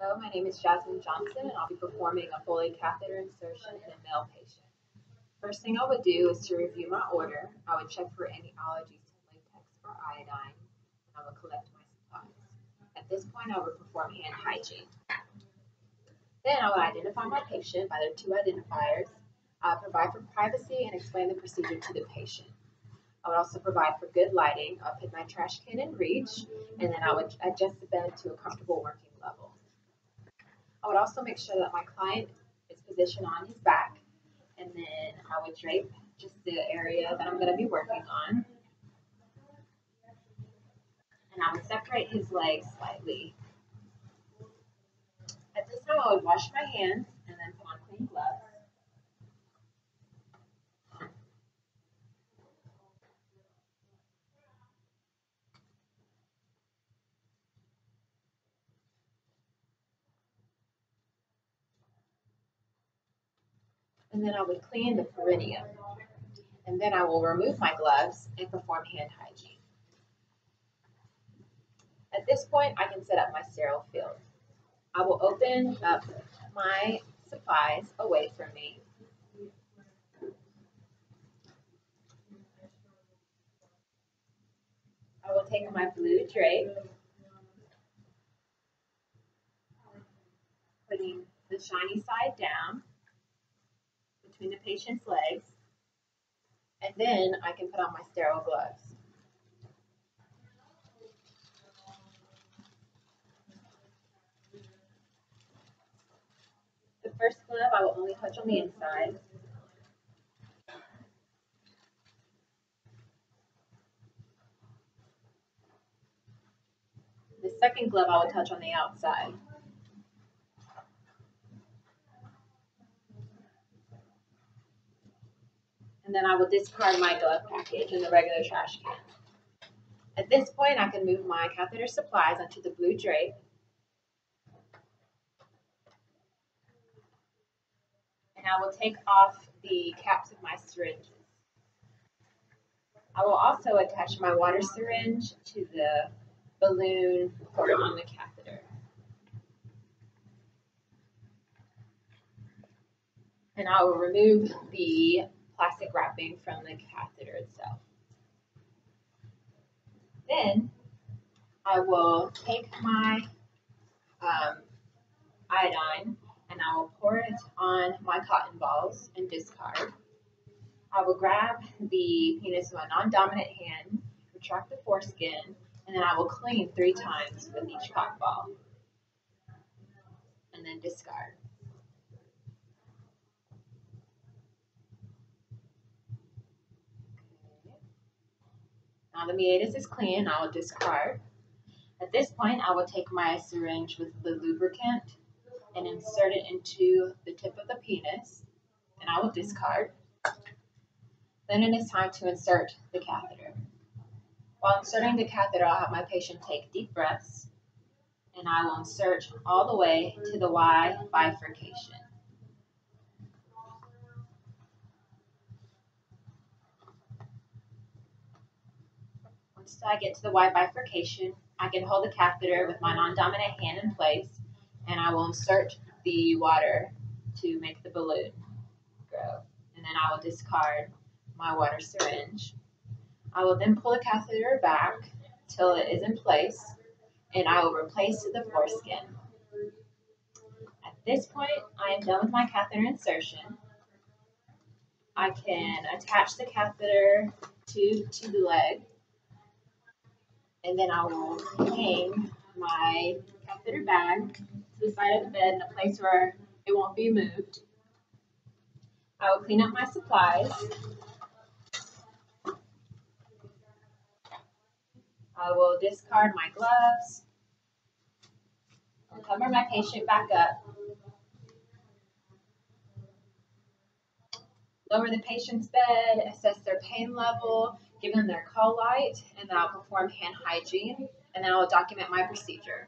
Hello, my name is Jasmine Johnson, and I'll be performing a Foley catheter insertion in a male patient. First thing I would do is to review my order. I would check for any allergies to latex or iodine, and I would collect my supplies. At this point, I would perform hand hygiene. Then I would identify my patient by their two identifiers, uh, provide for privacy, and explain the procedure to the patient. I would also provide for good lighting. I'll put my trash can in reach, and then I would adjust the bed to a comfortable working level. I would also make sure that my client is positioned on his back, and then I would drape just the area that I'm going to be working on. And I would separate his legs slightly. At this time, I would wash my hands and then put on clean gloves. And then I would clean the perineum. And then I will remove my gloves and perform hand hygiene. At this point, I can set up my sterile field. I will open up my supplies away from me. I will take my blue drape, putting the shiny side down between the patient's legs, and then I can put on my sterile gloves. The first glove I will only touch on the inside. The second glove I will touch on the outside. And then I will discard my glove package in the regular trash can. At this point, I can move my catheter supplies onto the blue drape. And I will take off the caps of my syringes. I will also attach my water syringe to the balloon port on the catheter. And I will remove the wrapping from the catheter itself. Then I will take my um, iodine and I will pour it on my cotton balls and discard. I will grab the penis with my non-dominant hand, retract the foreskin, and then I will clean three times with each cotton ball. And then discard. Now the meatus is clean, I will discard. At this point, I will take my syringe with the lubricant and insert it into the tip of the penis, and I will discard. Then it is time to insert the catheter. While inserting the catheter, I'll have my patient take deep breaths, and I will insert all the way to the Y bifurcation. Once I get to the Y bifurcation, I can hold the catheter with my non-dominant hand in place, and I will insert the water to make the balloon grow. And then I will discard my water syringe. I will then pull the catheter back till it is in place, and I will replace the foreskin. At this point, I am done with my catheter insertion. I can attach the catheter tube to the leg and then I will hang my catheter bag to the side of the bed in a place where it won't be moved. I will clean up my supplies. I will discard my gloves. I'll cover my patient back up. Lower the patient's bed, assess their pain level, give them their call light, and then I'll perform hand hygiene, and then I'll document my procedure.